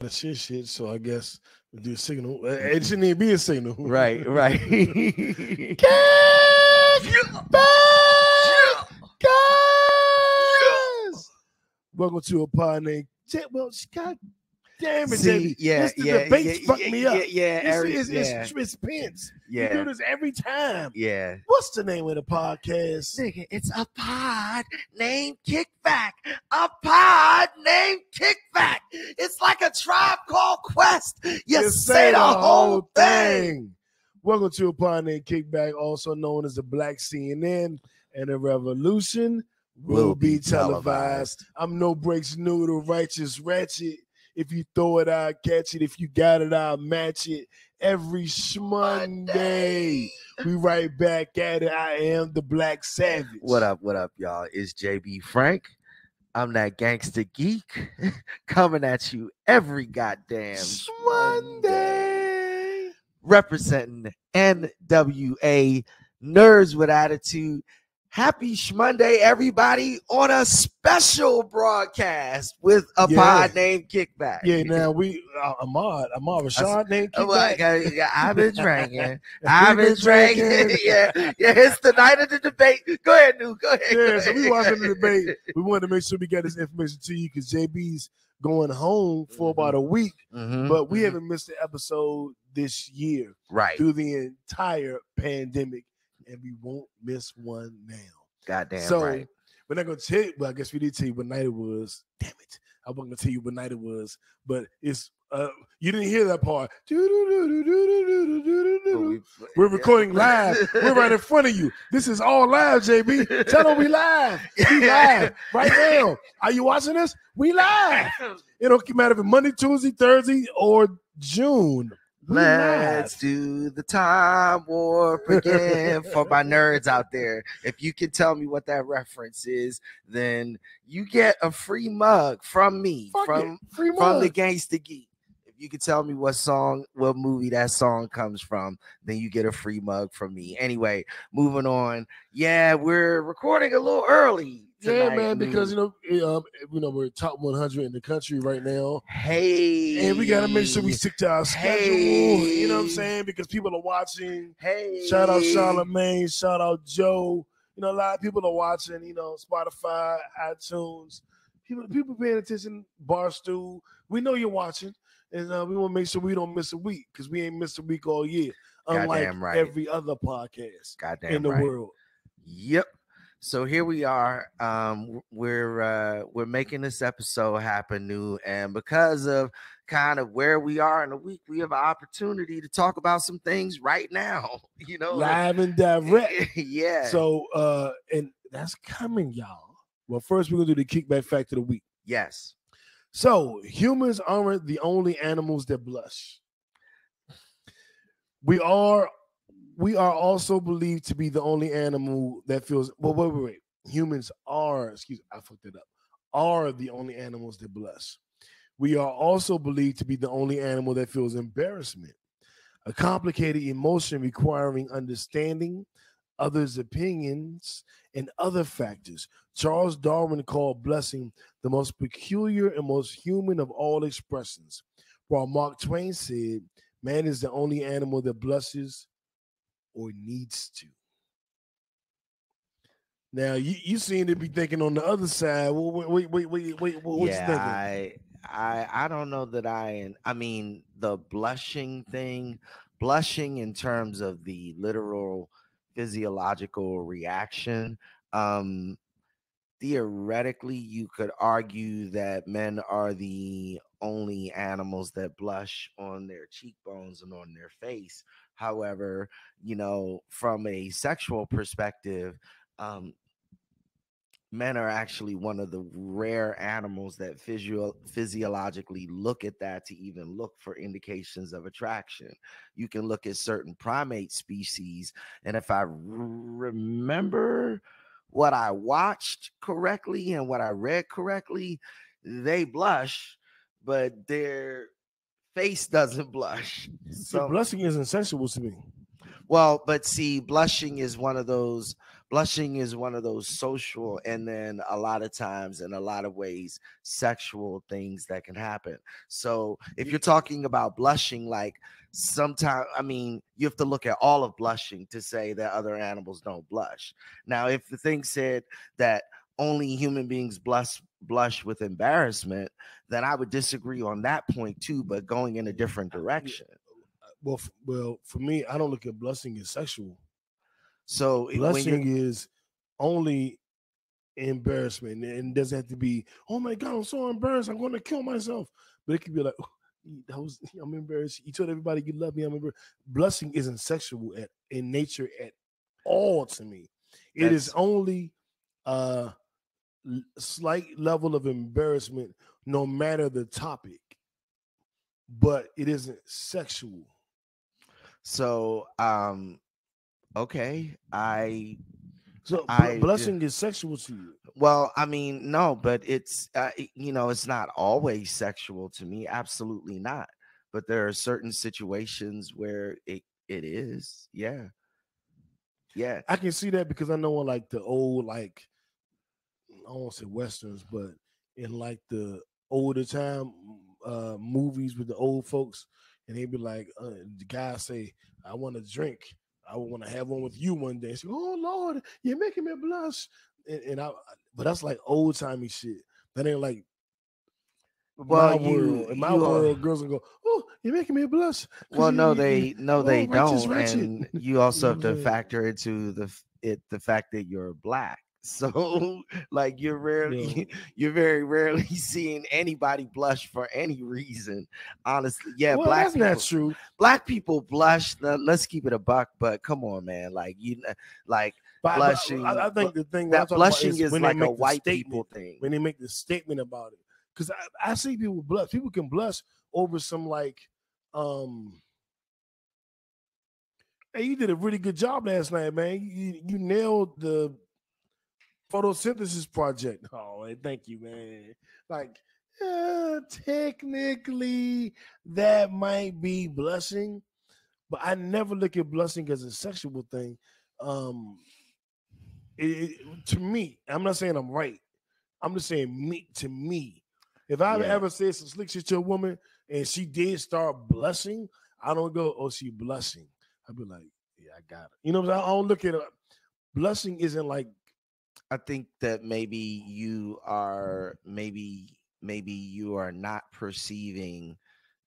the shit shit. So I guess we do a signal. Uh, It shouldn't even be a signal. Right, right. Welcome to a pod named J- Well, God damn it, See, yeah, This, the yeah, debates yeah, fuck yeah, me up. yeah, This Eric, is, yeah. it's, it's Pence. You do this every time. yeah. What's the name of the podcast? Nigga, it's a pod named Kickback. A pod named Kickback. It's like a tribe called Quest. You, You say the whole thing. Welcome to a pod named Kickback, also known as the Black CNN, and the revolution will, be televised. I'm No Brakes noodle, righteous ratchet. If you throw it, I'll catch it. If you got it, I'll match it. Every Monday, we right back at it. I am the Black Savage. What up, what up, y'all? It's JB Frank. I'm that gangster geek coming at you every goddamn Monday. representing NWA Nerds with Attitude. Happy Shmonday, everybody, on a special broadcast with a Yeah. pod named Kickback. Yeah, now we uh, Ahmad, Ahmad Rashad named well, Kickback. I- I- I've been drinking. I've been drinking. yeah, yeah. It's the night of the debate. Go ahead, Nu'. Go ahead. go Yeah, so we ahead. watching the debate. We wanted to make sure we got this information to you because JB's going home for about a week, Mhm, but we mhm. haven't missed an episode this year right. through the entire pandemic, and we won't miss one now. Goddamn so right. we're not gonna tell you. Well, I guess we did tell you what night it was. Damn it! I wasn't gonna tell you what night it was, but it's uh you didn't hear that part. We- We're recording live. We're right in front of you. This is all live, JB. Tell them we live. We live right now. Are you watching this? We live. It don't matter if it's Monday, Tuesday, Thursday, or June. Let's do the time warp again for my nerds out there. If you can tell me what that reference is, then you get a free mug from me Fuck from it. Free from the mug. Gangsta Geek. If you can tell me what song, what movie that song comes from, then you get a free mug from me. Anyway, moving on. Yeah, we're recording a little early. Yeah, man, because you know, um, you know, we're top 100 in the country right now. hey, And we gotta make sure we stick to our schedule. Hey. You know what I'm saying? Because people are watching. hey, Shout out Charlemagne. Shout out Joe. You know, a lot of people are watching. You know, Spotify, iTunes. People, people paying attention. Barstool. We know you're watching, and uh, we want to make sure we don't miss a week because we ain't missed a week all year, unlike right. every other podcast Goddamn in the right. world. Yep. So here we are. Um, we're uh, we're making this episode happen Nu', and because of kind of where we are in the week, we have an opportunity to talk about some things right now. You know, Live and direct. yeah. So, uh, and that's coming, y'all. Well, first we're gonna do the kickback fact of the week. yes, So humans aren't the only animals that blush. We are we are also believed to be the only animal that feels well wait, wait, wait. Humans are, excuse me, I fucked it up, are the only animals that blush. We are also believed to be the only animal that feels embarrassment, a complicated emotion requiring understanding others' opinions and other factors. Charles Darwin called blessing the most peculiar and most human of all expressions. While Mark Twain said, man is the only animal that blushes or needs to. Now you, you seem to be thinking on the other side. Well, wait, wait, wait, wait, wait. What, you yeah. thinking? I I I don't know that I. I mean, the blushing thing, blushing in terms of the literal physiological reaction. Um, theoretically, you could argue that men are the only animals that blush on their cheekbones and on their face. However, you know, from a sexual perspective, um, men are actually one of the rare animals that physio- physiologically look at that to even look for indications of attraction. You can look at certain primate species, and if I r- remember what I watched correctly and what I read correctly, they blush, but their face doesn't blush. So blushing isn't sensual to me. well, but see, blushing is one of those blushing is one of those social and then a lot of times in a lot of ways sexual things that can happen so if you're talking about blushing like sometimes i mean you have to look at all of blushing to say that other animals don't blush now if the thing said that only human beings blush blush with embarrassment then i would disagree on that point too but going in a different direction uh, well, f- well, for me, I don't look at blushing as sexual. so Blushing is only embarrassment, and it doesn't have to be. Oh my god, I'm so embarrassed. I'm going to kill myself. But it could be like, "Oh, that was I'm embarrassed. You told everybody you love me. I'm embarrassed. Blushing isn't sexual at, in nature at all to me. It is That's- only a l- slight level of embarrassment, no matter the topic. But it isn't sexual. so um okay i So I blushing is sexual to you. Well, I mean, no, but it's uh, you know, it's not always sexual to me. Absolutely not. But there are certain situations where it it is. Yeah. Yeah. I can see that because I know like the old like I don't say westerns, but in like the older time uh movies with the old folks, and they'd be like, uh, the guy say, "I want to drink. I want to have one with you one day." Say, "Oh Lord, you're making me blush," and, and I, but that's like old timey shit. That ain't like. Well, my you- world. in my you are- world, girls will go, "Oh, you're making me blush." Well, no, they no, they oh, don't, wretched." and you also have to factor into the it the fact that you're black. So, like, you're rarely Yeah. you're very rarely seeing anybody blush for any reason. Honestly, yeah, well, black that's people, not true. black people blush. now, Let's keep it a buck, but come on, man. Like you, like But, blushing- I, I think the thing that I'm talking about blushing is when they like a white people thing. when they make the statement about it. Because I, I see people blush. People can blush over some like, um, hey, you did a really good job last night, man. You you nailed the photosynthesis project. Oh, hey, thank you, man. Like, uh, technically, that might be blessing, but I never look at blessing as a sexual thing. Um, it, it- to me, I'm not saying I'm right. I'm just saying me to me. If I Yeah. ever said some slick shit to a woman and she did start blushing, I don't go, oh, she blushing. I'd be like, yeah, I got it. You know I'm don't look at it. Blushing isn't like I think that maybe you mm-hmm. are maybe maybe you are not perceiving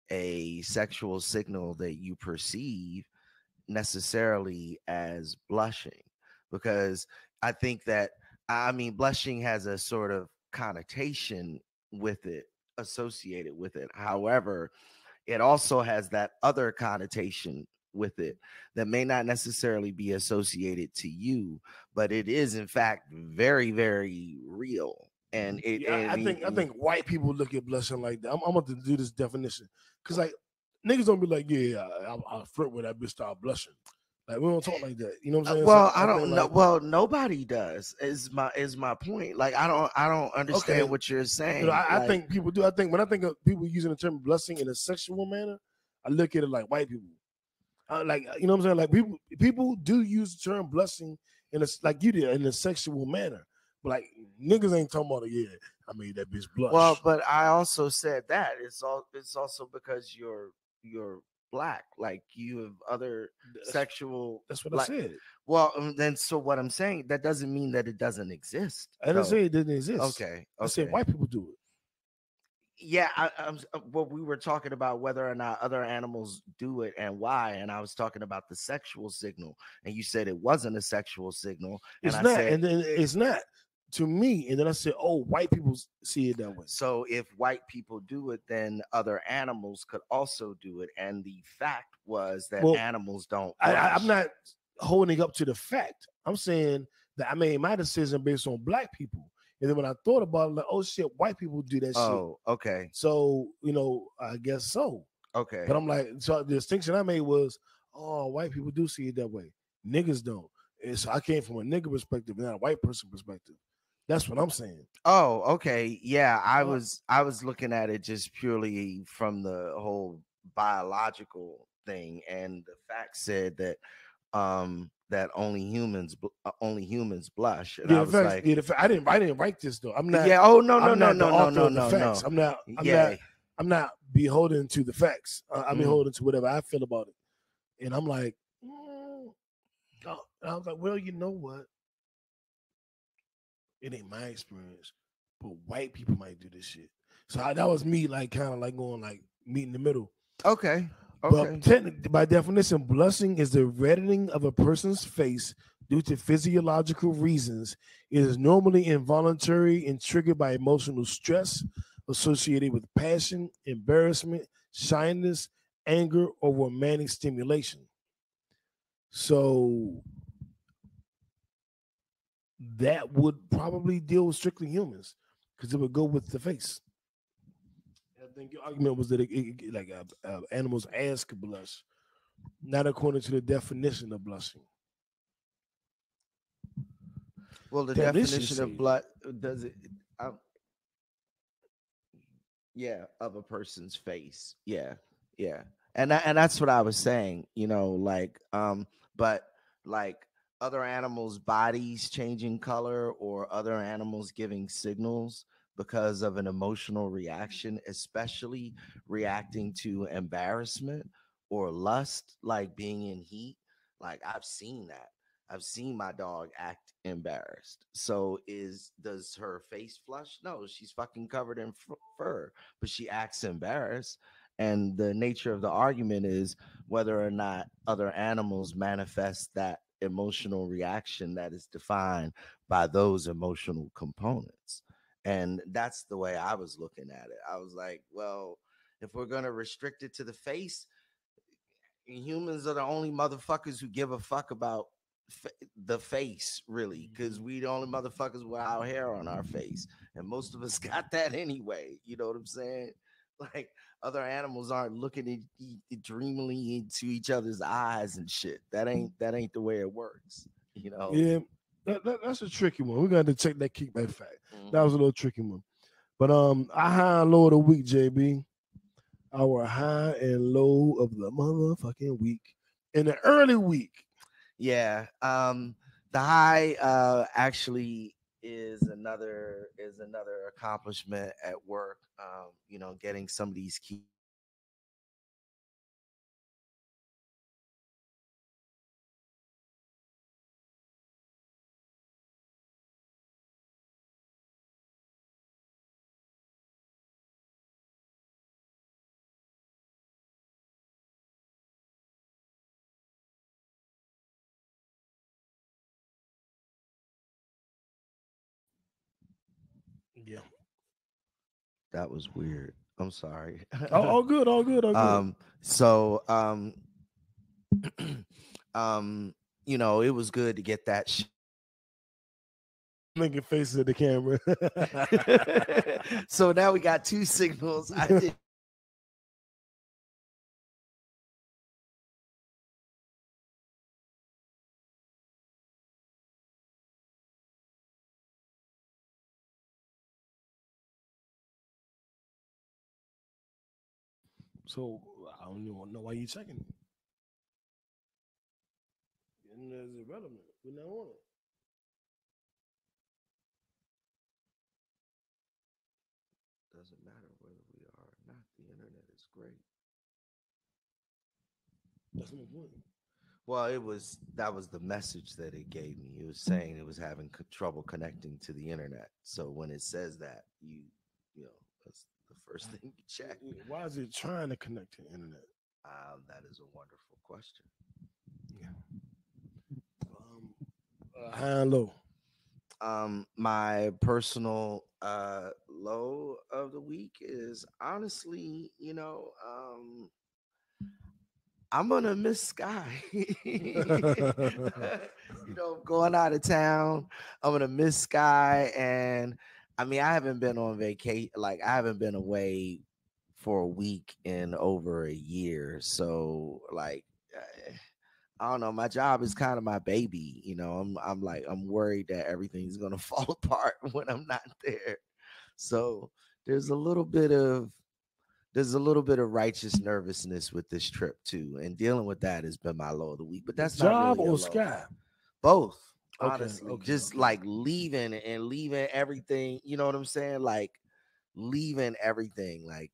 a sexual signal that you perceive necessarily as blushing because I think that I mean blushing has a sort of connotation with it associated with it. However, it also has that other connotation with it that may not necessarily be associated to you but it is in fact very very real and it Yeah, I- I and think I think white people look at blushing like that. I'm, I'm about to do this definition because like niggas don't be like, yeah, I, I, I flirt with that bitch, start blushing. Like we don't talk like that. You know what I'm Uh, saying? well So i don't know like, well nobody does is my is my point like i don't i don't understand Okay. what you're saying you know, I, I think people do. I think when I think of people using the term blushing in a sexual manner, I look at it like white people. Uh, like you know what I'm saying? Like people people do use the term blushing in a like you did in a sexual manner. But like niggas ain't talking about it. Yeah, I mean that bitch blush. well but i also said that it's all it's also because you're you're black like you have other that's, sexual that's what like- I said. well um, then so what i'm saying that doesn't mean that it doesn't exist I didn't though. say it didn't exist. okay I okay said white people do it. Yeah I, I'm, s- uh, well we were talking about whether or not other animals do it and why and i was talking about the sexual signal and you said it wasn't a sexual signal It's and I not, said- and then it's not to me. And then I said, "Oh, white people see it that way." so if white people do it then other animals could also do it and the fact was that Well, animals don't I, I, I'm not holding up to the fact. I'm saying that I made my decision based on black people, and then when I thought about it, like, oh shit, white people do that shit. oh okay So you know, I guess so. okay But I'm like, so the distinction I made was, oh, white people do see it that way. Niggas don't. And so I came from a nigga perspective, not a white person perspective. That's what I'm saying. Oh, okay. Yeah, I Uh, was I was looking at it just purely from the whole biological thing and the fact said that um that only humans uh, only humans blush. And Yeah, I was facts, like, yeah, the I didn't I didn't write this though. I'm not yeah, oh no, no, I'm no, no, no, no, no, facts. no. I'm not I'm yeah, not I'm not beholden to the facts. Uh, I'm Mhm. beholden to whatever I feel about it. And I'm like, mm, I was like, well, you know what? It ain't my experience, but white people might do this shit. So I, that was me, like kind of like going like meet in the middle. okay, okay. But technically, by definition, blushing is the reddening of a person's face due to physiological reasons. It is normally involuntary and triggered by emotional stress associated with passion, embarrassment, shyness, anger, or romantic stimulation. So that would probably deal with strictly humans because it would go with the face. Think your argument was that it, it- it- like uh, uh, animals' ass could blush, not according to the definition of blushing. Well, the Damn, definition of blood does it. Um, yeah, of a person's face. Yeah, yeah, and and that's what I was saying. You know, like um, but like other animals' bodies changing color or other animals giving signals because of an emotional reaction, especially reacting to embarrassment or lust, like being in heat. Like I've seen that. I've seen my dog act embarrassed. So is does her face flush? No, she's fucking covered in f- fur, but she acts embarrassed. And the nature of the argument is whether or not other animals manifest that emotional reaction that is defined by those emotional components. And that's the way I was looking at it. I was like, well, if we're going to restrict it to the face, eh, humans are the only motherfuckers who give a fuck about fa- the face, really, because mm-hmm. we the only motherfuckers with our hair on our face, and most of us got that anyway. You know what I'm saying? Like other animals aren't looking at dreamily into each other's eyes and shit. That ain't that ain't the way it works. You know? Yeah, that, that- that's a tricky one. We got to check that kickback fact. Mhm. That was a little tricky one. But um, our high and low of the week, JB. Our high and low of the motherfucking week. In the early week, Yeah. Um the high uh actually is another is another accomplishment at work. Um, you know, getting some of these key that was weird. I'm sorry. Oh, all good, all good, all good. um so um um you know, it was good to get that sh- Making faces at the camera. so now we got two signals. I did so I don't even know why you're checking it. And it's irrelevant. We're not on it. doesn't matter whether we are or not. The internet is great. That's my point. Well, it was that was the message that it gave me. It was saying it was having co- trouble connecting to the internet. So when it says that, you you know that's first thing you check. Why is it trying to connect to the internet? Um, that is a wonderful question. Yeah. Um, uh, high and low. Um, my personal uh low of the week is honestly, you know, um, I'm gonna miss Sky. you know, going out of town, I'm gonna miss Sky, and I mean, I haven't been on vacation, like I haven't been away for a week in over a year, so like. eh, I don't know. My job is kind of my baby. You know, I'm I'm like I'm worried that everything's gonna fall apart when I'm not there. So there's a little bit of there's a little bit of righteous nervousness with this trip too, and dealing with that has been my low of the week. But that's job not really or sky. both. Okay, Honestly, okay, just okay. like leaving and leaving everything. You know what I'm saying? Like leaving everything. Like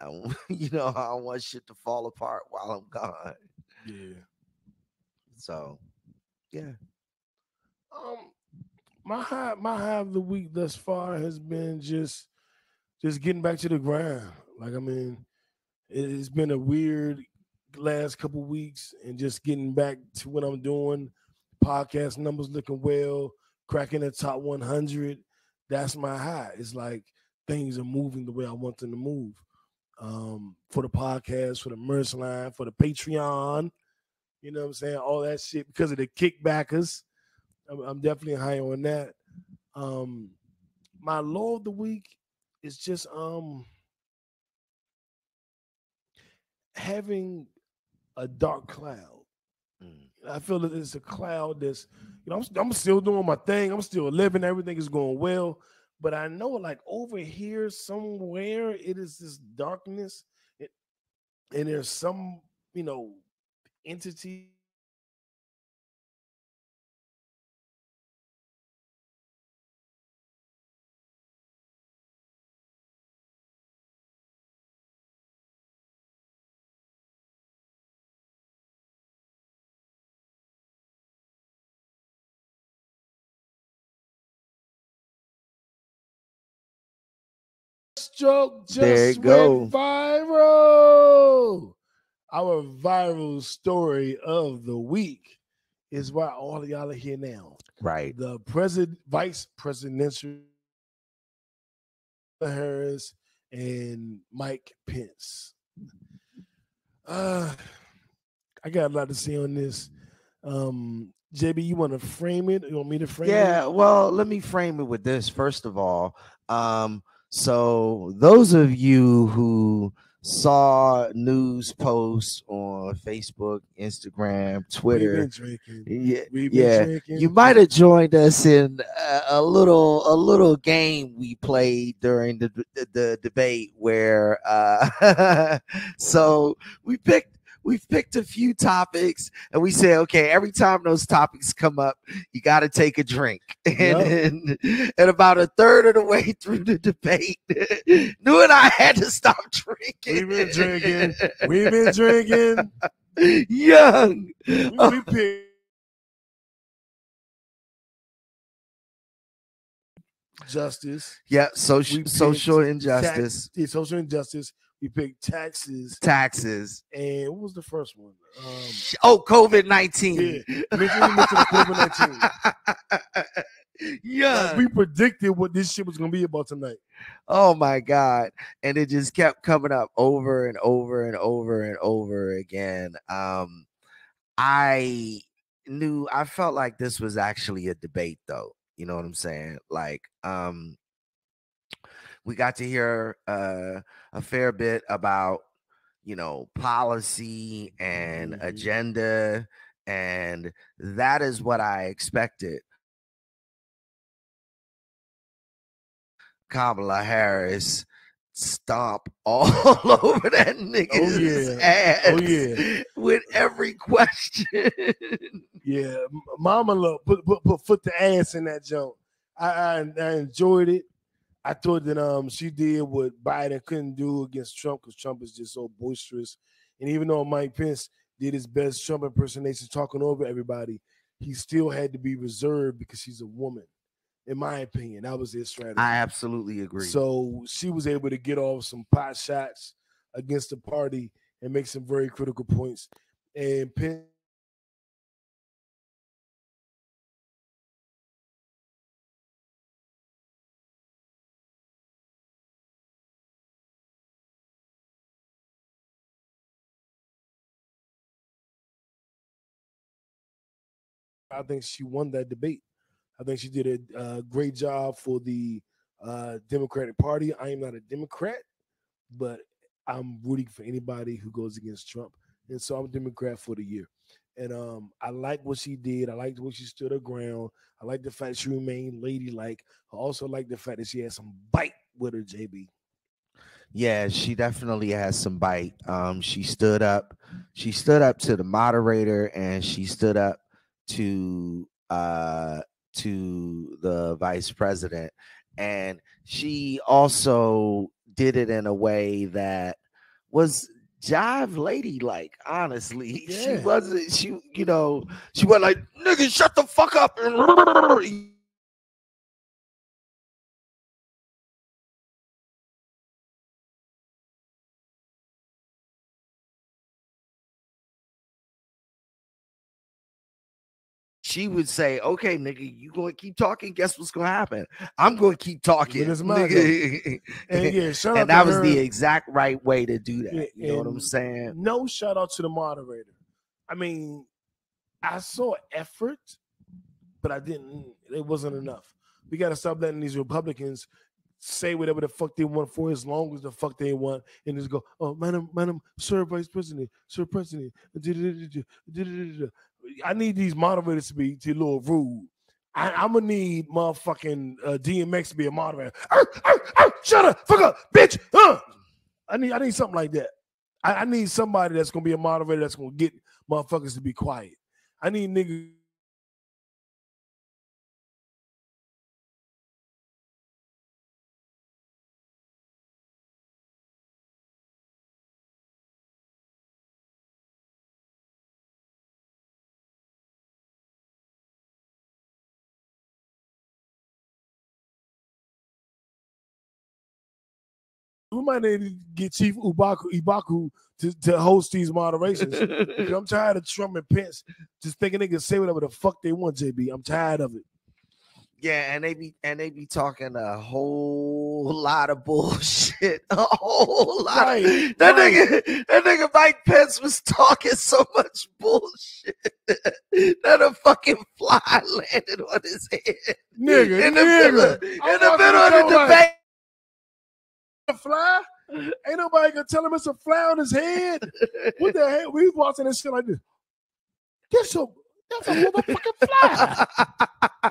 I, you know, I don't want shit to fall apart while I'm gone. Yeah. So, yeah. Um, my high, my high of the week thus far has been just, just getting back to the grind. Like I mean, it's been a weird last couple weeks, and just getting back to what I'm doing. Podcast numbers looking well, cracking the top 100. That's my high. It's like things are moving the way I want them to move. Um, for the podcast, for the merch line, for the Patreon, you know what I'm saying? All that shit because of the kickbackers. I'm, I'm definitely high on that. Um, my low of the week is just um having a dark cloud. Mm. I feel that it's a cloud that's, you know, I'm, I'm still doing my thing. I'm still living. Everything is going well. But I know, like, over here somewhere, it is this darkness. It, and there's some, you know, entity. Stroke just There go. went viral. Our viral story of the week is why all of y'all are here now. Right. the president, vice presidential Harris and Mike Pence. Uh, I got a lot to say on this. Um, JB, you want to frame it? You want me to frame Yeah, it? Yeah, well, let me frame it with this first of all. Um, so those of you who saw news posts on Facebook, Instagram, We've Twitter, been drinking. yeah, We've been yeah, drinking. you might have joined us in a, a little a little game we played during the the, the debate where uh so we picked we've picked a few topics and we said okay every time those topics come up you got to take a drink and, and about a third of the way through the debate Nu' and i had to stop drinking We've been drinking. We've been drinking. young We, we picked justice, yeah social social injustice yeah, social injustice. We picked taxes, taxes and what was the first one? Um, Oh, COVID 19. Yeah, we COVID-19. yeah. we predicted what this shit was gonna be about tonight. Oh my God. And it just kept coming up over and over and over and over again. Um, I knew I felt like this was actually a debate though. You know what I'm saying? Like, um, we got to hear uh, a fair bit about you know policy and Mhm. agenda and that is what i expected kamala harris stomp all over that nigga's yeah. ass Oh, yeah. with every question Yeah, Mama look put, put put foot to ass in that joke I, I I enjoyed it. I thought that um she did what Biden couldn't do against Trump because Trump is just so boisterous. And even though Mike Pence did his best Trump impersonation, talking over everybody, he still had to be reserved because she's a woman. In my opinion, that was his strategy. i absolutely agree So she was able to get off some pot shots against the party and make some very critical points. And Pence I think she won that debate. I think she did a uh, great job for the uh, Democratic Party. I am not a Democrat, but I'm rooting for anybody who goes against Trump, and so I'm a Democrat for the year. And um, I like what she did. I liked what she stood her ground. I like the fact she remained ladylike. I also like the fact that she had some bite with her, JB. Yeah, she definitely has some bite. Um, she stood up. She stood up to the moderator, and she stood up to uh to the vice president, and she also did it in a way that was jive lady like honestly yeah. she wasn't she you know she was like nigga shut the fuck up she would say, "Okay, nigga, you going to keep talking? Guess what's going to happen? I'm going to keep talking." Nigga. and yeah, shout and that was her. the exact right way to do that. Yeah, you know what I'm saying? No shout out to the moderator. I mean, I saw effort, but I didn't. It wasn't enough. We got to stop letting these Republicans say whatever the fuck they want for as long as the fuck they want and just go, oh, madam, madam, sir, vice president, sir, president. I need these moderators to be to a little rude. I, am gonna need motherfucking uh, DMX to be a moderator. Arr, arr, arr, shut up, fuck up, bitch. Huh? I need I need something like that. I, I need somebody that's gonna be a moderator that's gonna get motherfuckers to be quiet. I need niggas we might need to get Chief Ubaku Ibaku to, to host these moderations. I'm tired of Trump and Pence just thinking they can say whatever the fuck they want, JB. I'm tired of it. Yeah, and they be and they be talking a whole lot of bullshit. A whole lot. Right, that right. nigga, that nigga Mike Pence was talking so much bullshit that a fucking fly landed on his head. Nigga, in the nigga. middle, in the middle of the debate a fly? Ain't nobody gonna tell him it's a fly on his head. What the hell? We watching this shit like this. That's a that's a motherfucking fly.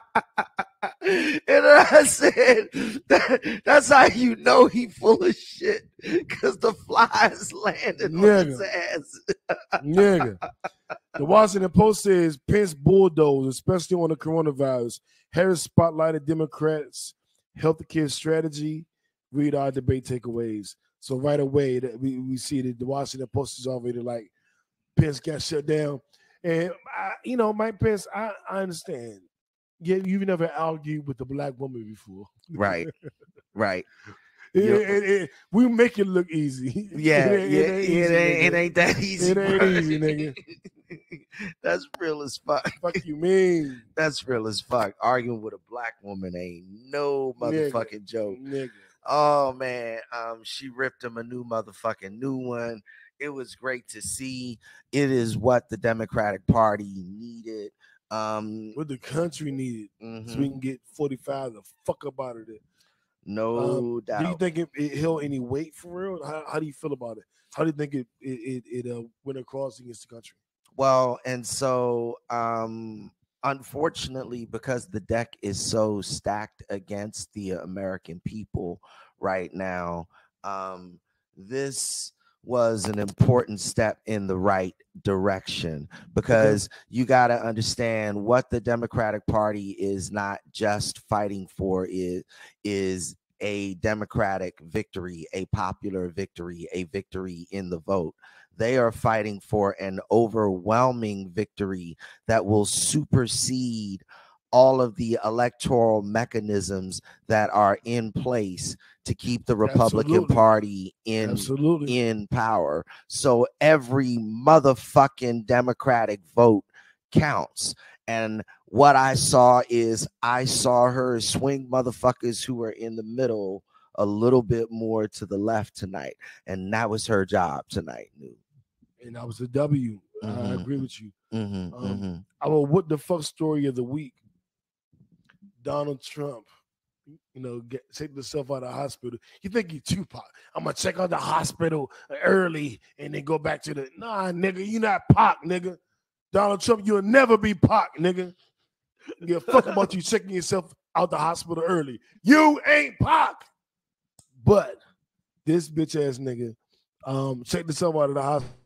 and I said, that, that's how you know he full of shit because the flies landed Nigga. on his ass. Nigga. The Washington Post says Pence bulldoze, especially on the coronavirus. Harris spotlighted Democrats' healthcare strategy read our debate takeaways. So right away that we, we see that the Washington Post is already like Pence got shut down. And I, you know, Mike Pence, I, I understand. Yeah, you've never argued with a black woman before. Right. right. It, it, it, we make it look easy. Yeah, yeah, ain't, easy, it, ain't, it ain't that easy. It ain't easy, nigga. That's real as fuck. Fuck you mean? That's real as fuck. Arguing with a black woman ain't no motherfucking nigga, joke. Nigga. Oh man, um, she ripped him a new motherfucking new one. It was great to see. It is what the Democratic Party needed. Um, what the country needed, mm-hmm. so we mm-hmm. can get 45 the fuck up out of there. No um, doubt. Do you think it, it, held any weight for real? How, how, do you feel about it? How do you think it it it, it uh, went across against the country? Well, and so um unfortunately, because the deck is so stacked against the American people right now, um, this was an important step in the right direction because you got to understand what the Democratic Party is not just fighting for is is a democratic victory, a popular victory, a victory in the vote. They are fighting for an overwhelming victory that will supersede all of the electoral mechanisms that are in place to keep the Republican Absolutely. Party in Absolutely. in power. So every motherfucking Democratic vote counts. And what I saw is I saw her swing motherfuckers who were in the middle a little bit more to the left tonight. And that was her job tonight, And that was a W. Mm-hmm. I agree with you. Mm-hmm, um, mm-hmm. Our what the fuck story of the week. Donald Trump, you know, get take himself out of the hospital. You think you Tupac? I'm gonna check out the hospital early and then go back to the nah, nigga. You not Pac, nigga. Donald Trump, you'll never be Pac, nigga. Give a fuck about you checking yourself out the hospital early. You ain't Pac. But this bitch ass nigga um checked himself out of the hospital.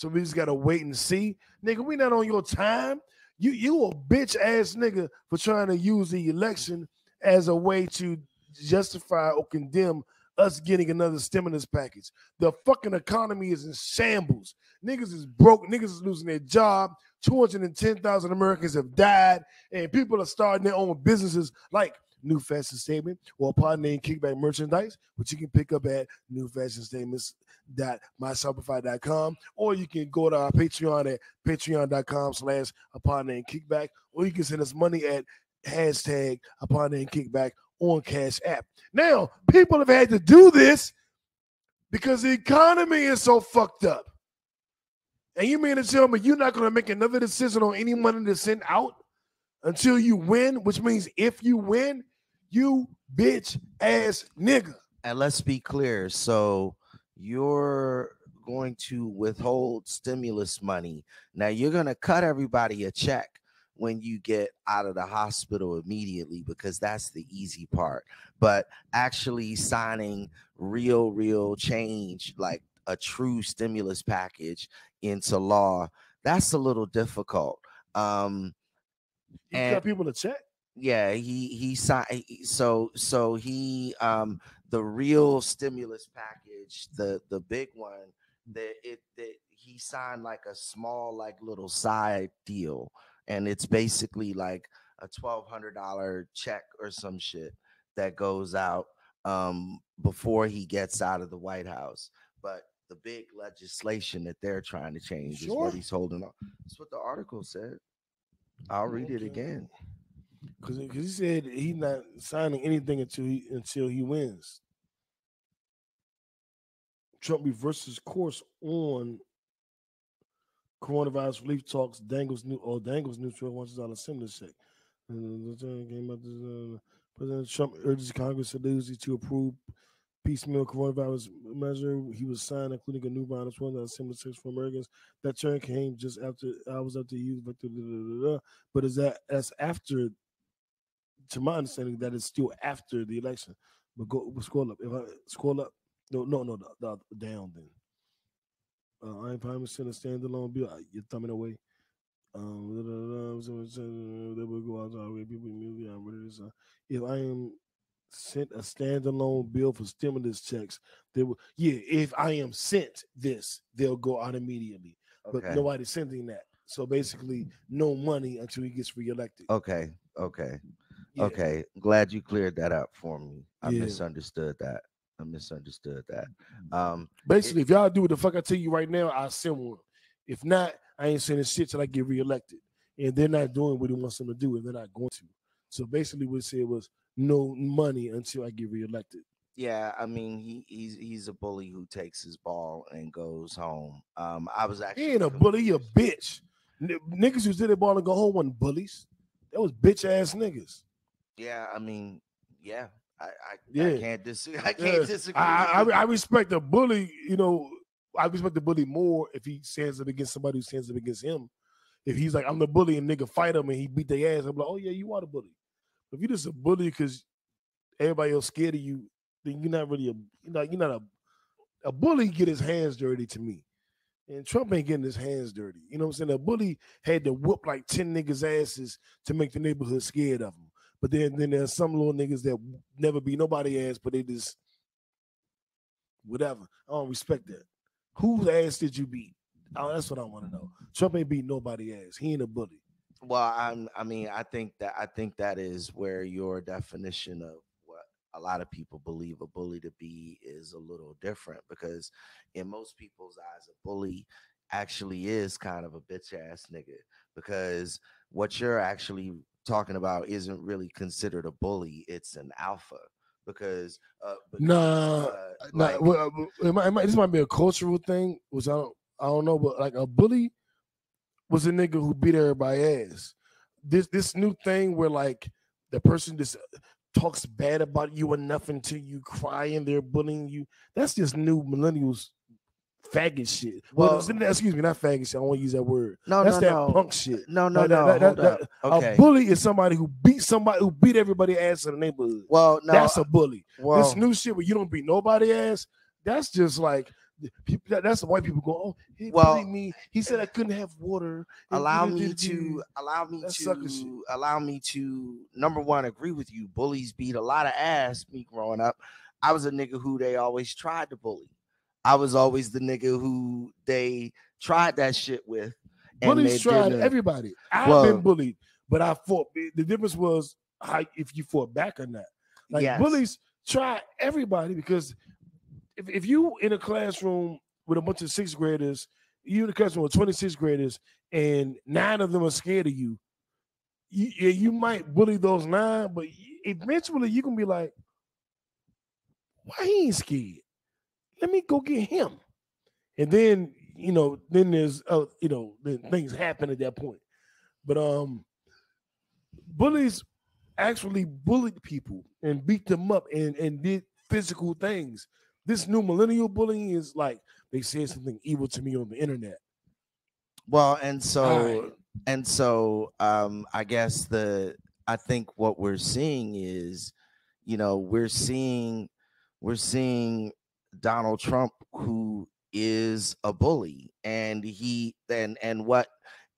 So we just gotta wait and see. Nigga, we not on your time. You you a bitch ass nigga for trying to use the election as a way to justify or condemn us getting another stimulus package. The fucking economy is in shambles. Niggas is broke. Niggas is losing their job. 210,000 Americans have died, and people are starting their own businesses like New Fashion Statement or partner name Kickback Merchandise, which you can pick up at newfashionstatements.myshopify.com, or you can go to our Patreon at patreon.com slash a pod named kickback, or you can send us money at hashtag a pod named kickback on Cash App. Now, people have had to do this because the economy is so fucked up. And you mean to tell me you're not going to make another decision on any money to send out until you win, which means if you win, you bitch ass nigga. And let's be clear. So you're going to withhold stimulus money. Now you're going to cut everybody a check when you get out of the hospital immediately because that's the easy part. But actually signing real, real change, like a true stimulus package into law, that's a little difficult. Um, You And- got people to check. Yeah he he signed so so he um the real stimulus package the the big one that it that he signed like a small like little side deal and it's basically like a twelve hundred dollar check or some shit that goes out um before he gets out of the white house but the big legislation that they're trying to change is what he's holding on that's what the article said. I'll read it again Because he said he's not signing anything until he until he wins. Trump reverses course on coronavirus relief talks. Dangles new or Dangles new twelve one dollar stimulus check. President Trump urges Congress to to approve piecemeal coronavirus measure. He was signed, including a new round of twelve dollar stimulus checks for Americans. That turn came just after hours after he da, da. But is that that's after to my understanding, that is still after the election. But go scroll up. If I scroll up, no, no, no, the, the, down then. Uh, I ain't probably send a standalone bill. Uh, You're thumbing away. Um, they will go out to people immediately. I'm ready to sign. If I am sent a standalone bill for stimulus checks, they will. Yeah, if I am sent this, they'll go out immediately. But nobody's sending that. So basically, no money until he gets reelected. Okay, okay, Yeah. okay. Glad you cleared that up for me. I Yeah. misunderstood that. I misunderstood that. Um, Basically, if y'all do what the fuck I tell you right now, I'll send one. If not, I ain't sending shit till I get reelected. And they're not doing what he wants them to do, and they're not going to. So basically, what it said was no money until I get reelected. yeah, I mean, he he's he's a bully who takes his ball and goes home. Um, I was actually He ain't a bully, he a bitch. N- niggas who did their ball and go home wasn't bullies. That was bitch ass niggas. Yeah, I mean, yeah, I I, Yeah. I can't disagree. I can't disagree. I, I, I respect the bully, you know, I respect the bully more if he stands up against somebody who stands up against him. If he's like, I'm the bully and nigga fight him and he beat their ass, I'm like, oh yeah, you are the bully. But if you're just a bully because everybody else scared of you, then you're not really a you know, you're not a a bully get his hands dirty to me. And Trump ain't getting his hands dirty. You know what I'm saying? A bully had to whoop like 10 niggas' asses to make the neighborhood scared of him. But then, then there's some little niggas that never be nobody ass, but they just whatever. I don't respect that. Whose ass did you beat? Oh, that's what I want to know. Trump ain't beat nobody ass. He ain't a bully. Well, I'm, I mean, I think that I think that is where your definition of what a lot of people believe a bully to be is a little different because in most people's eyes, a bully actually is kind of a bitch ass nigga because what you're actually talking about isn't really considered a bully; it's an alpha because, uh, because, Nah, uh, Nah, well, uh, it might, it might- this might be a cultural thing, which I don't, I don't know, but like a bully was a nigga who beat everybody ass. This this new thing where like the person just talks bad about you enough until you cry and they're bullying you. That's just new millennials faggot shit. Well, well excuse me, not faggot shit. I want to use that word. No, that's no, that no. punk shit. No, no, no. That, that, that, okay. A bully is somebody who beat somebody who beat everybody ass in the neighborhood. Well, no, that's a bully. Well, this new shit where you don't beat nobody ass. That's just like people, that, that's the white people go. Oh, he well, me. He said I couldn't have water. Allow me to allow me to allow me to number one agree with you. Bullies beat a lot of ass. Me growing up, I was a nigga who they always tried to bully. I was always the nigga who they tried that shit with. Bullies tried everybody. I've well, been bullied, but I fought. The difference was how if you fought back or not. Like yes. bullies try everybody because if, if you in a classroom with a bunch of sixth graders, you in a classroom with 26 graders, and nine of them are scared of you, you, you might bully those nine, but eventually you can be like, why he ain't scared? Let me go get him. And then, you know, then there's uh, you know, then things happen at that point. But um bullies actually bullied people and beat them up and, and did physical things. This new millennial bullying is like they said something evil to me on the internet. Well, and so right. and so um I guess the I think what we're seeing is, you know, we're seeing we're seeing Donald Trump who is a bully and he and and what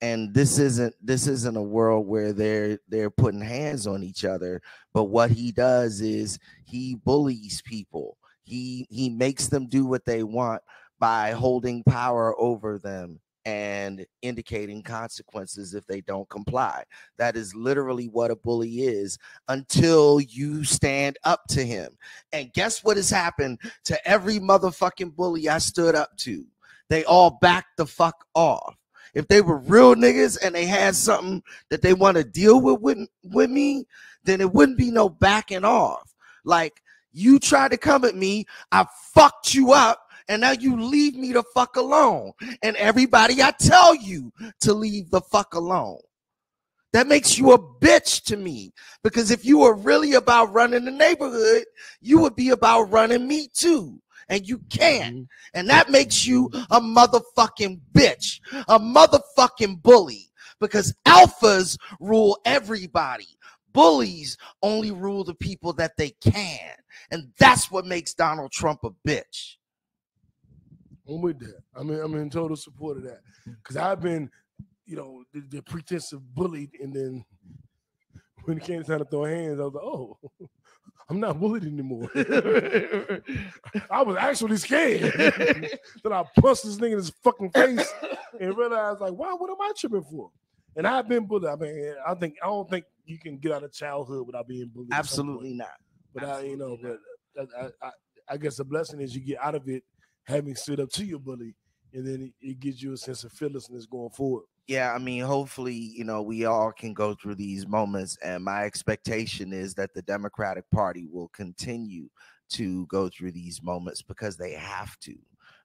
and this isn't this isn't a world where they're they're putting hands on each other but what he does is he bullies people. He he makes them do what they want by holding power over them and indicating consequences if they don't comply. That is literally what a bully is until you stand up to him. And guess what has happened to every motherfucking bully I stood up to? They all backed the fuck off. If they were real niggas and they had something that they want to deal with, with with me, then it wouldn't be no backing off. Like you try to come at me, I fucked you up and now you leave me the fuck alone. And everybody, I tell you to leave the fuck alone. That makes you a bitch to me because if you were really about running the neighborhood, you would be about running me too. And you can't. Mm-hmm. And that makes you a motherfucking bitch, a motherfucking bully because alphas rule everybody. Bullies only rule the people that they can. And that's what makes Donald Trump a bitch. I'm with that. I mean, I'm in total support of that because I've been, you know, the, the pretense of bullied, and then when it came time to throw hands, I was like, oh, I'm not bullied anymore. I was actually scared. that I punched this nigga in his fucking face and realized, like, wow, what am I tripping for? And I've been bullied. I mean, I think I don't think you can get out of childhood without being bullied. Absolutely not. But Absolutely I, you know, not. but I, I, I guess the blessing is you get out of it having stood up to your bully, and then it, it gives you a sense of fearlessness going forward. Yeah, I mean, hopefully, you know, we all can go through these moments, and my expectation is that the Democratic Party will continue to go through these moments because they have to,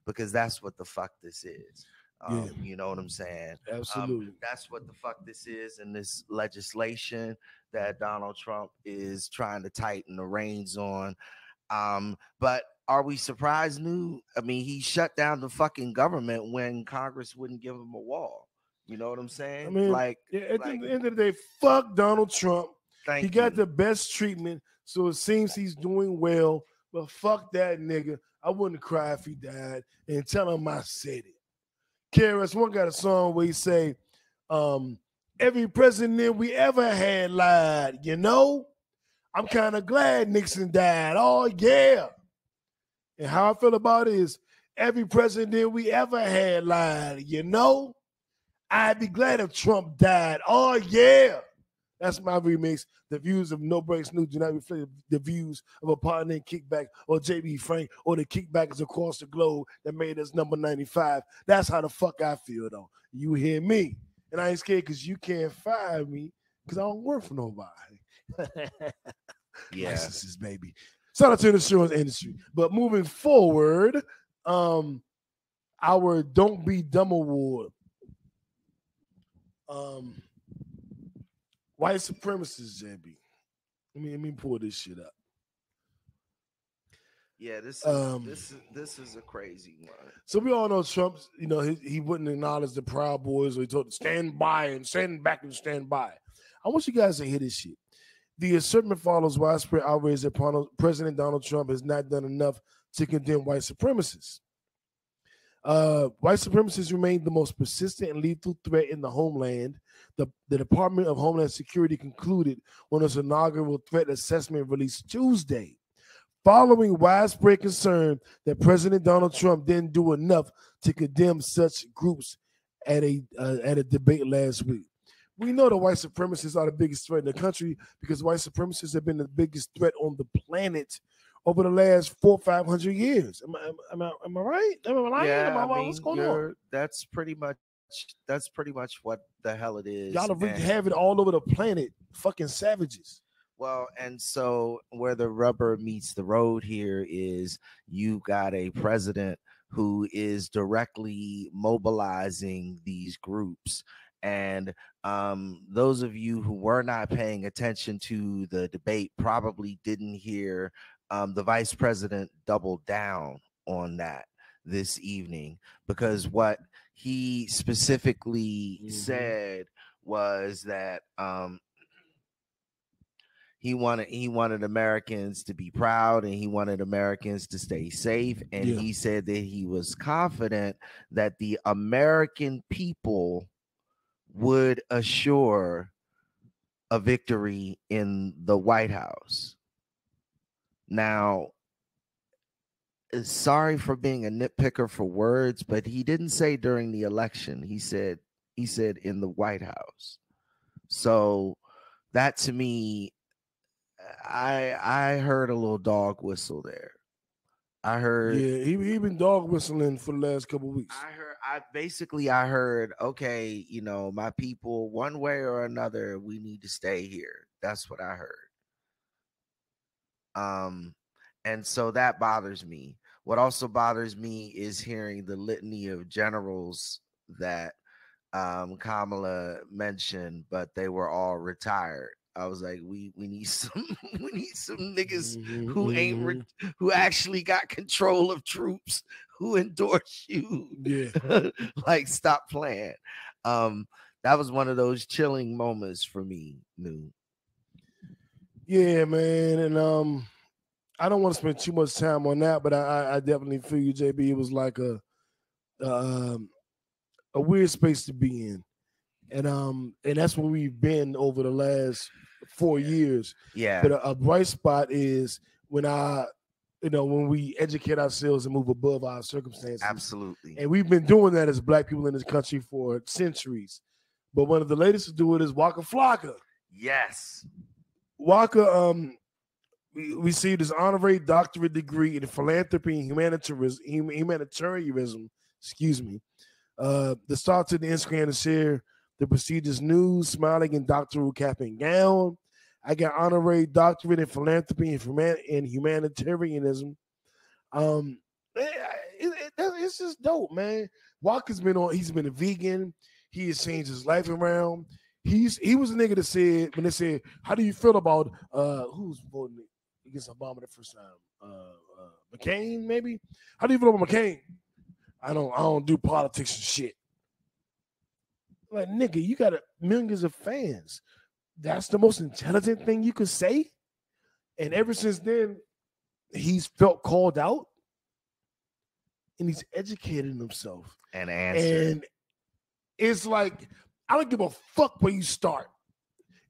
because that's what the fuck this is. Um, yeah. You know what I'm saying? Um, Absolutely. Um, that's what the fuck this is in this legislation that Donald Trump is trying to tighten the reins on. Um, but are we surprised Nu'? I mean, he shut down the fucking government when Congress wouldn't give him a wall. You know what I'm saying? I mean, like yeah, at like, the end of the day, fuck Donald Trump. he you. got the best treatment, so it seems he's doing well. But fuck that nigga. I wouldn't cry if he died and tell him I said it. KRS One got a song where he say, um, every president we ever had lied, you know? I'm kind of glad Nixon died. Oh, yeah. And how I feel about it is every president we ever had lied, you know? I'd be glad if Trump died. Oh, yeah. That's my remix. The views of No Brakes News do not reflect the views of a pod named Kickback or JB Frank or the kickbackers across the globe that made us number 95. That's how the fuck I feel, though. You hear me. And I ain't scared because you can't fire me because I don't work for nobody. yeah. Licenses, baby. Shout out to the insurance industry. But moving forward, um, our Don't Be Dumb Award. Um, white supremacists, JB. Let me let me pull this shit up. Yeah, this is Um, this is this is a crazy one. So we all know Trump's, you know, he, he wouldn't acknowledge the Proud Boys, or he told them stand by and stand back and stand by. I want you guys to hear this shit. The assertion follows widespread outrage that President Donald Trump has not done enough to condemn white supremacists. Uh, white supremacists remain the most persistent and lethal threat in the homeland. The, the Department of Homeland Security concluded on its inaugural threat assessment released Tuesday following widespread concern that President Donald Trump didn't do enough to condemn such groups at a uh, at a debate last week. We know the white supremacists are the biggest threat in the country because white supremacists have been the biggest threat on the planet over the last four five hundred years. Am I am I am I right? Am I lying? Yeah, Am I, I mean, what's going on? that's pretty much that's pretty much what the hell it is. Y'all have wreaked havoc all over the planet. Fucking savages. Well, and so where the rubber meets the road here is you've got a president who is directly mobilizing these groups. And um, those of you who were not paying attention to the debate probably didn't hear um, the vice president double down on that this evening because what he specifically Mhm. said was that um, he wanted he wanted Americans to be proud and he wanted Americans to stay safe and Yeah. he said that he was confident that the American people would assure a victory in the White House. Now uh, sorry for being a nitpicker for words but he didn't say during the election he said he said in the White House. So that to me I I heard a little dog whistle there. I heard Yeah, he he been dog whistling for the last couple weeks. I heard I basically I heard okay, you know, my people one way or another we need to stay here. That's what I heard. Um and so that bothers me. What also bothers me is hearing the litany of generals that um Kamala mentioned, but they were all retired. I was like, we we need some we need some niggas who ain't re- mhm. who actually got control of troops who endorse you. yeah. like stop playing. Um that was one of those chilling moments for me, Nu'. Yeah, man, and um, I don't want to spend too much time on that, but I, I, I definitely feel you, JB. It was like a, um, a weird space to be in, and um, and that's where we've been over the last four years. Yeah. But a, a bright spot is when I, you know, when we educate ourselves and move above our circumstances. absolutely. And we've been doing that as black people in this country for centuries. But one of the latest to do it is Waka Flocka. Yes. Waka um we- received his honorary doctorate degree in philanthropy and humanitarianism, humanitarianism excuse me. Uh, the start to the Instagram is here. The prestigious news, smiling in doctoral cap and gown. I got honorary doctorate in philanthropy and, human- humanitarianism. Um, it- it- it's just dope, man. Waka's been on. He's been a vegan. He has changed his life around. He's he was a nigga that said when they said, "How do you feel about uh who's voting against Obama the first time? Uh, uh McCain, maybe. How do you feel about McCain? I don't I don't do politics and shit. Like nigga, you got a millions of fans. That's the most intelligent thing you could say. And ever since then, he's felt called out, and he's educated himself. And answer. And it's like I don't give a fuck where you start.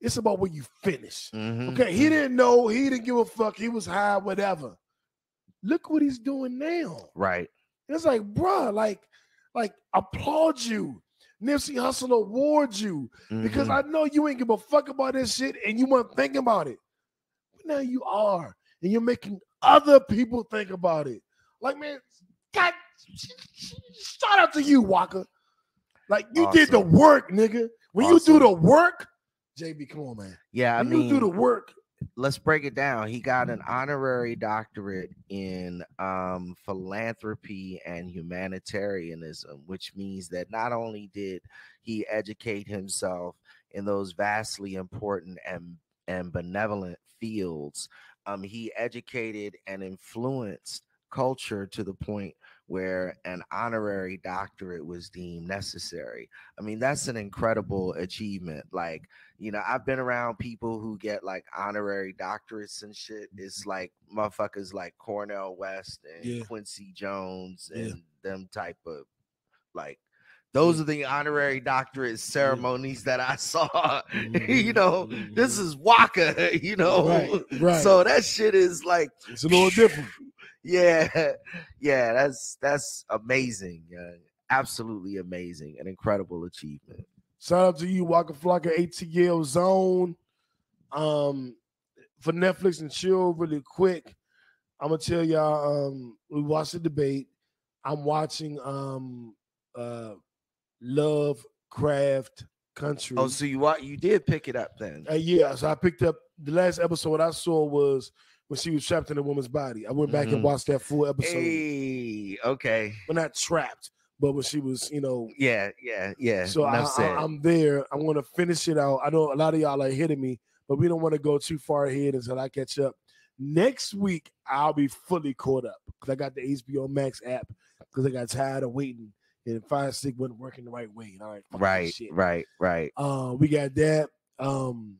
It's about where you finish. Mhm, Okay, he mhm. didn't know, he didn't give a fuck, he was high, whatever. Look what he's doing now. right. It's like, bruh, like, like applaud you. Nipsey Hussle awards you because Mhm. I know you ain't give a fuck about this shit and you weren't thinking about it. But now you are, and you're making other people think about it. Like, man, God, shout out to you, Waka. Like you did the work, nigga. When you do the work, JB, come on, man. yeah, I When mean you do the work, let's break it down. He got an honorary doctorate in um, philanthropy and humanitarianism, which means that not only did he educate himself in those vastly important and and benevolent fields. Um, he educated and influenced culture to the point where an honorary doctorate was deemed necessary. I mean, that's an incredible achievement. Like, you know, I've been around people who get like honorary doctorates and shit. It's mm-hmm. like motherfuckers like Cornel West and Yeah. Quincy Jones Yeah. and them type of like those are the honorary doctorate ceremonies that I saw. you mm-hmm. know, this mm-hmm. is Waka, you know. Right, right. So that shit is like it's a little different. Yeah, yeah, that's that's amazing. Uh, absolutely amazing, an incredible achievement. Shout out to you, Waka Flocka, ATL Zone. Um, for Netflix and chill really quick. I'm gonna tell y'all. Um, we watched the debate. I'm watching um uh Lovecraft Country. Oh, so you you did pick it up then? Uh, yeah, so I picked up the last episode I saw was when she was trapped in a woman's body. I went back Mhm. and watched that full episode. Hey, okay, Well, not trapped, but when she was, you know. yeah, yeah, yeah. So I, enough. I, am there. I'm gonna finish it out. I know a lot of y'all are hitting me, but we don't want to go too far ahead until I catch up. Next week I'll be fully caught up because I got the HBO Max app because I got tired of waiting and Fire Stick wasn't working the right way. All right, right, shit. right, right. Uh, we got that. Um,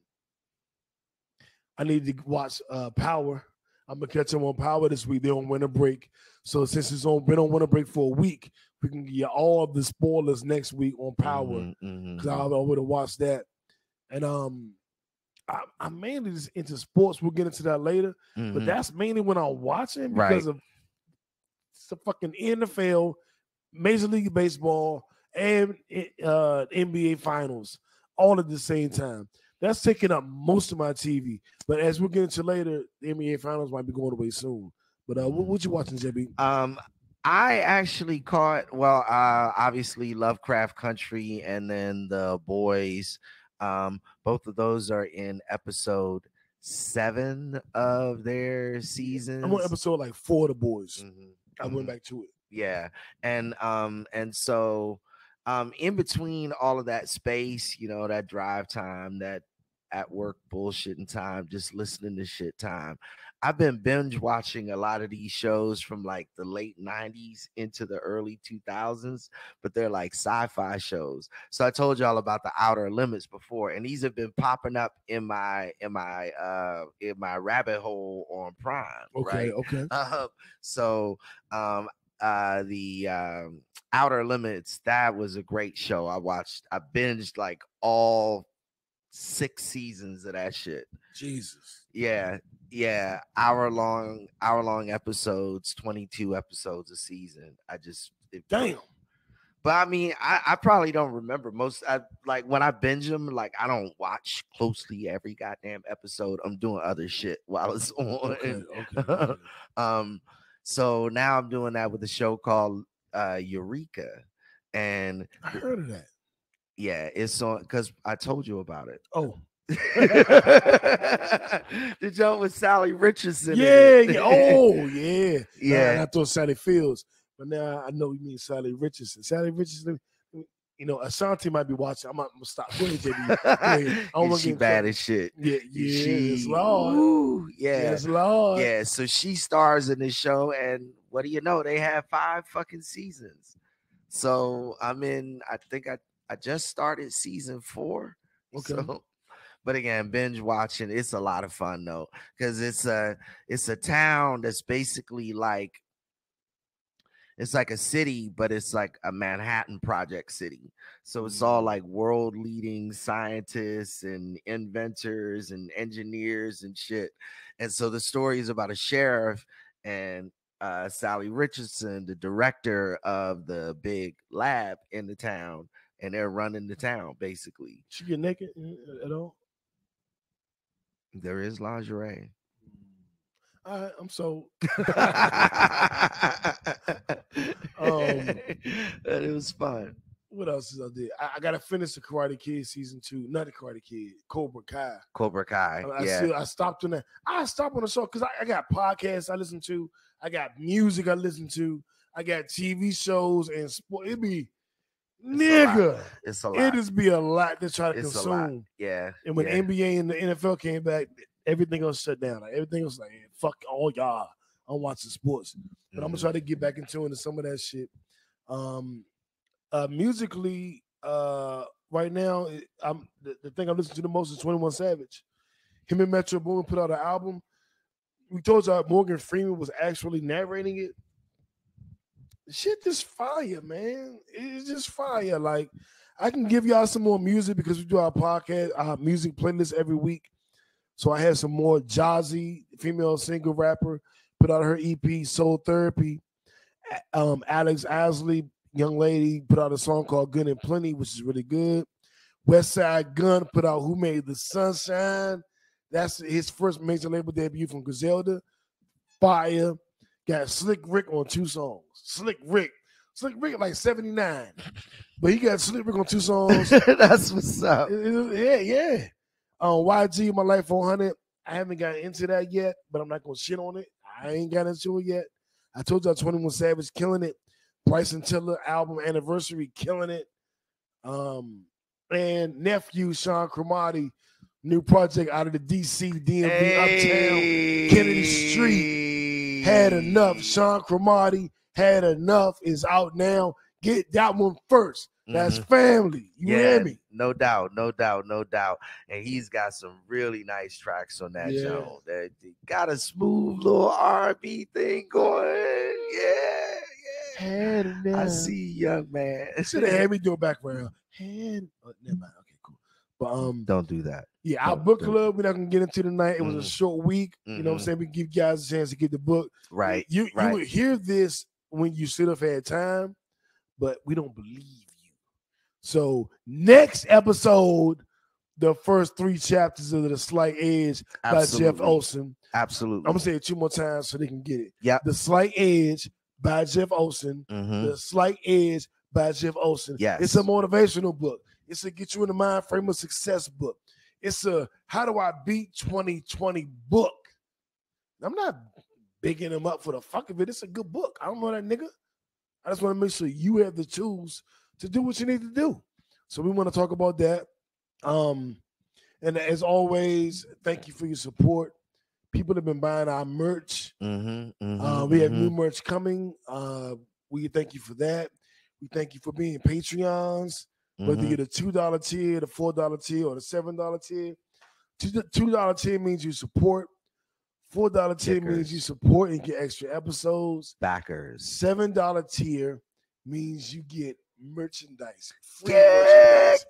I need to watch uh Power. I'm gonna catch them on Power this week. They're on winter break, so since it's on been on winter break for a week, we can get all of the spoilers next week on Power Mhm, mhm. because I, I would have watched that. And um, I, I'm mainly just into sports. We'll get into that later, but Mhm. that's mainly when I'm watching Right. because of the fucking NFL, Major League Baseball, and uh NBA Finals all at the same time. That's taking up most of my TV. But as we'll get into later, the NBA Finals might be going away soon. But uh, what, what you watching, JB? Um, I actually caught well, uh, obviously Lovecraft Country and then the boys. Um, both of those are in episode seven of their season. I'm on episode like four of the boys. Mhm, I went back to it. yeah and um and so um in between all of that space you know that drive time that at work bullshitting time just listening to shit time. I've been binge watching a lot of these shows from like the late 90s into the early 2000s but they're like sci-fi shows. So i told y'all about the outer limits before and these have been popping up in my in my uh in my rabbit hole on prime Okay, right? okay. um, so um uh the um outer limits that was a great show. I watched i binged like all six seasons of that shit Jesus. yeah yeah hour long hour long episodes 22 episodes a season i just it, Damn. but i mean I, I probably don't remember most i like when i binge them like i don't watch closely every goddamn episode i'm doing other shit while it's on okay. okay. um, so now I'm doing that with a show called uh Eureka. And I heard of that. Yeah, it's on because I told you about it. Oh, the joke with Salli Richardson. yeah, yeah. Oh, yeah. Yeah. Nah, I thought Sally Fields, but now I know you mean Salli Richardson. Salli Richardson, you know, Ashanti might be watching. I'm gonna stop. Go ahead, JB. Go ahead. I don't she bad as shit. Yeah, yeah, she, Lord. Woo, yeah, Yes, Lord. yeah. So she stars in this show, and what do you know? They have five fucking seasons. So I'm in. I think I I just started season four. Okay. So, but again, binge watching. It's a lot of fun though, because it's a it's a town that's basically like it's like a city, but it's like a Manhattan project city. So it's all like world leading scientists and inventors and engineers and shit. And so the story is about a sheriff and uh, Salli Richardson, the director of the big lab in the town, and they're running the town basically. She get naked uh, at all? There is lingerie. Right, I'm so. um, it was fun. What else is I did? I, I gotta finish the Karate Kid season two. Not the Karate Kid, Cobra Kai. Cobra Kai. I, I yeah. still I stopped on that. I stopped on the show because I, I got podcasts I listen to. I got music I listen to. I got TV shows and sport. It'd be nigga. It's a lot. It just be a lot to try to It's consume. Yeah. And when yeah. NBA and the NFL came back, everything else shut down. Like everything was like, fuck all y'all. I'm watching sports. But I'm gonna try to get back into into some of that shit. Um uh musically, uh right now, I'm the, the thing I listen to the most is 21 Savage. Him and Metro Boomin put out an album. We told y'all Morgan Freeman was actually narrating it. Shit just fire, man. It's just fire. Like I can give y'all some more music because we do our podcast, our music playlist every week. So I have some more Jazzy, female single rapper, put out her EP Soul Therapy. Um, Alex Isley, young lady, put out a song called Good and Plenty, which is really good. Westside Gunn put out Who Made the Sunshine. That's his first major label debut from Griselda. Fire. Got Slick Rick on two songs. Slick Rick. Slick Rick like 79. But he got Slick Rick on two songs. That's what's up. Yeah, yeah. Um, YG, My Life 400. I haven't got into that yet, but I'm not gonna shit on it. I ain't got into it yet. I told y'all 21 Savage killing it. Bryson Tiller album anniversary killing it. Um, and nephew Sean Cromartie, new project out of the DC DMV Uptown. Kennedy Street had enough. Sean Cromartie had enough. Is out now. Get that one first. That's Mhm. family. You yeah, hear me? no doubt, no doubt, no doubt. And he's got some really nice tracks on that Yeah. show. That got a smooth little R&B thing going. Yeah, yeah. Had enough. I see, young man. Should have had me do a background. Hand. Oh, never mind. Okay. But um, Don't do that. yeah, our Don't- book don't. club. We're not gonna get into tonight. It was a Mhm. short week. You know what I'm Mhm. saying? We give you guys a chance to get the book. Right. You you right. would hear this when you should have had time, but we don't believe you. So next episode, the first three chapters of the Slight Edge by Jeff Olson. Absolutely. I'm gonna say it two more times so they can get it. Yeah. The Slight Edge by Jeff Olson. Mhm. The Slight Edge by Jeff Olson. Yes. It's a motivational book. It's a get you in the mind frame of success book. It's a how do I beat 2020 book. I'm not bigging him up for the fuck of it. It's a good book. I don't know that nigga. I just want to make sure you have the tools to do what you need to do. So we want to talk about that. Um, and as always, thank you for your support. People have been buying our merch. Mhm, mhm, Uh, we have new mhm. merch coming. Uh, we thank you for that. We thank you for being Patreons, whether Mhm. you're the two dollar tier, the four dollar tier, or the seven dollar tier. Two dollar tier means you support. Four dollar tier means you support and get extra episodes. backers. Seven dollar tier means you get merchandise. Free merchandise.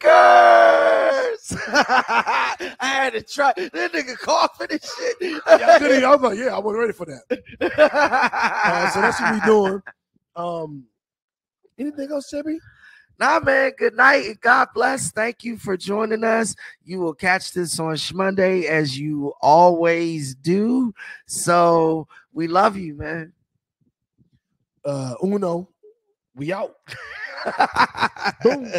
backers. I had to try. That nigga coughing and shit. Yeah, I, I was like, yeah, I wasn't ready for that. Uh, so that's what we doing. Um, anything else, Chevy? Nah, man. Good night and God bless. Thank you for joining us. You will catch this on Monday as you always do. So we love you, man. Uh, Uno, we out. Boom.